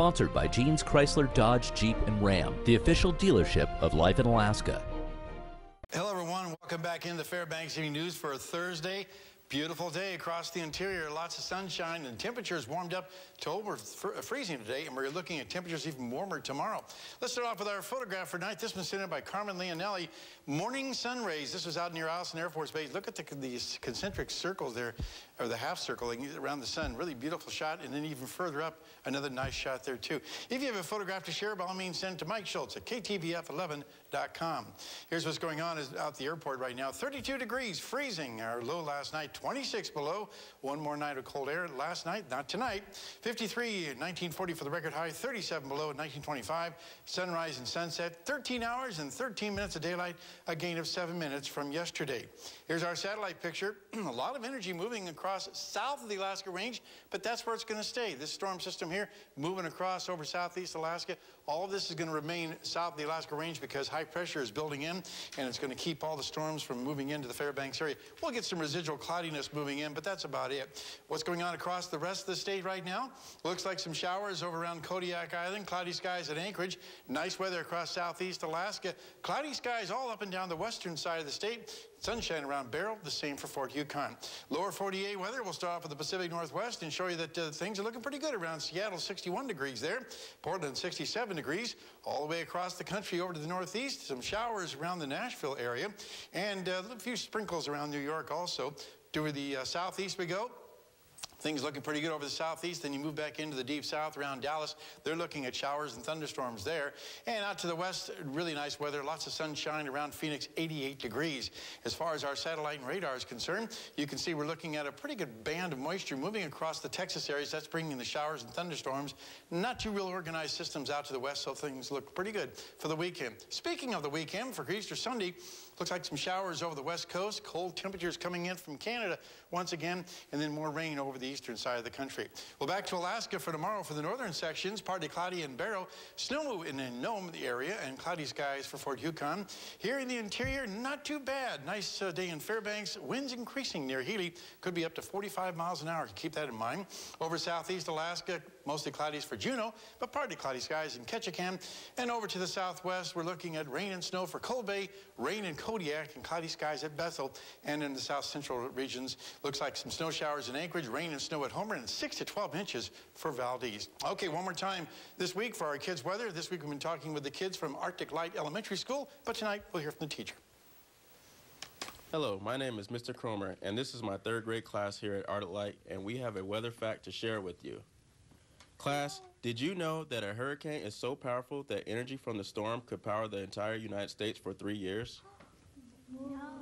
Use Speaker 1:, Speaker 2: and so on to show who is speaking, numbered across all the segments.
Speaker 1: Sponsored by Gene's Chrysler Dodge Jeep and Ram, the official dealership of Life in Alaska.
Speaker 2: Hello, everyone. Welcome back into Fairbanks Evening News for Thursday. Beautiful day across the interior, lots of sunshine, and temperatures warmed up to over freezing today, and we're looking at temperatures even warmer tomorrow. Let's start off with our photograph for tonight. This was sent in by Carmen Leonelli. Morning sun rays. This was out near Eielson Air Force Base. Look at the, these concentric circles there, or the half circle around the sun. Really beautiful shot, and then even further up, another nice shot there, too. If you have a photograph to share, by all means, send it to Mike Schultz at KTVF11.com. Here's what's going on out the airport right now. 32 degrees, freezing. Our low last night, 26 below. One more night of cold air last night, not tonight. 53, in 1940 for the record high, 37 below in 1925. Sunrise and sunset, 13 hours and 13 minutes of daylight, a gain of seven minutes from yesterday. Here's our satellite picture. a lot of energy moving across south of the Alaska Range, but that's where it's going to stay. This storm system here moving across over southeast Alaska. All of this is going to remain south of the Alaska Range because high pressure is building in, and it's going to keep all the storms from moving into the Fairbanks area. We'll get some residual cloudiness moving in, but that's about it. What's going on across the rest of the state right now? Looks like some showers over around Kodiak Island, cloudy skies at Anchorage, nice weather across southeast Alaska, cloudy skies all up and down the western side of the state, sunshine around Barrow, the same for Fort Yukon. Lower 48 weather, we'll start off with the Pacific Northwest and show you that uh, things are looking pretty good around Seattle, 61 degrees there, Portland, 67 degrees, all the way across the country over to the northeast, some showers around the Nashville area, and uh, a few sprinkles around New York also. To the uh, southeast we go. Things looking pretty good over the southeast. Then you move back into the deep south around Dallas. They're looking at showers and thunderstorms there. And out to the west, really nice weather. Lots of sunshine around Phoenix, 88 degrees. As far as our satellite and radar is concerned, you can see we're looking at a pretty good band of moisture moving across the Texas areas. That's bringing the showers and thunderstorms. Not too real organized systems out to the west, so things look pretty good for the weekend. Speaking of the weekend, for Easter Sunday, Looks like some showers over the west coast, cold temperatures coming in from Canada once again, and then more rain over the eastern side of the country. Well, back to Alaska for tomorrow for the northern sections, partly cloudy in Barrow, snow in the Nome area, and cloudy skies for Fort Yukon. Here in the interior, not too bad. Nice uh, day in Fairbanks. Winds increasing near Healy, could be up to 45 miles an hour. Keep that in mind. Over southeast Alaska, mostly cloudy for Juneau, but partly cloudy skies in Ketchikan. And over to the southwest, we're looking at rain and snow for Cold Bay, rain in Kodiak, and cloudy skies at Bethel. And in the south central regions, looks like some snow showers in Anchorage, rain and snow at Homer, and 6 to 12 inches for Valdez. Okay, one more time this week for our kids' weather. This week we've been talking with the kids from Arctic Light Elementary School, but tonight we'll hear from the teacher.
Speaker 3: Hello, my name is Mr. Cromer, and this is my third grade class here at Arctic Light, and we have a weather fact to share with you. Class, did you know that a hurricane is so powerful that energy from the storm could power the entire United States for three years?
Speaker 2: No.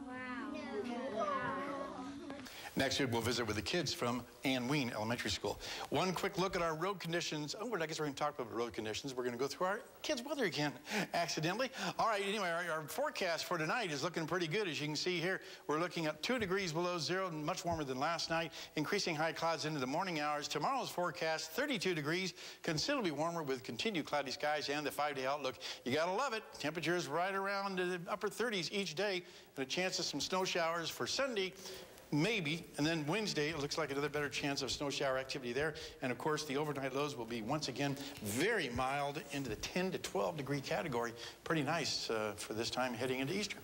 Speaker 2: Next week, we'll visit with the kids from Anne Wien Elementary School. One quick look at our road conditions. Oh, I guess we're going to talk about road conditions. We're going to go through our kids' weather again, accidentally. All right, anyway, our, our, forecast for tonight is looking pretty good. As you can see here, we're looking at 2 degrees below zero, much warmer than last night, increasing high clouds into the morning hours. Tomorrow's forecast, 32 degrees, considerably warmer with continued cloudy skies and the five-day outlook. You got to love it. Temperatures right around the upper 30s each day, and a chance of some snow showers for Sunday maybe. And then Wednesday, it looks like another better chance of snow shower activity there. And of course, the overnight lows will be once again very mild into the 10 to 12 degree category. Pretty nice uh, for this time heading into Easter.